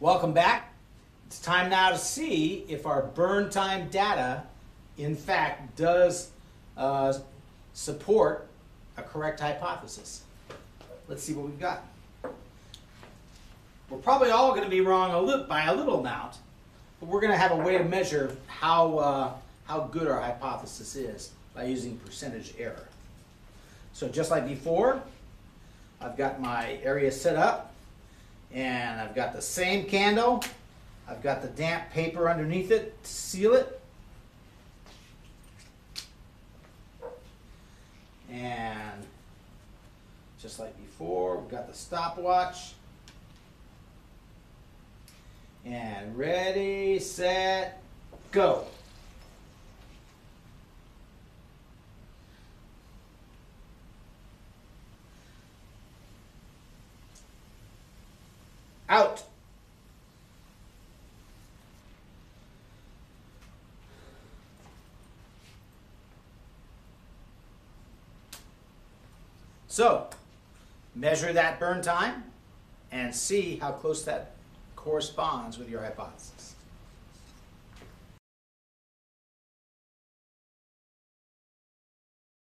Welcome back. It's time now to see if our burn time data, in fact, does uh, support a correct hypothesis. Let's see what we've got. We're probably all going to be wrong a little, by a little amount, but we're going to have a way to measure how, uh, how good our hypothesis is by using percentage error. So just like before, I've got my area set up and I've got the same candle. I've got the damp paper underneath it to seal it. And just like before, we've got the stopwatch. And ready, set, go. Out. So, measure that burn time and see how close that corresponds with your hypothesis.